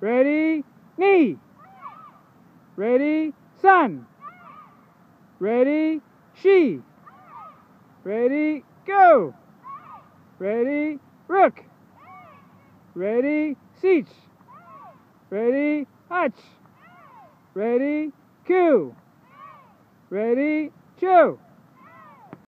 Ready, knee. Ready, sun. Ready, she. Ready, go. Ready, rook. Ready, seach. Ready, hutch. Ready, coo. Ready, chew.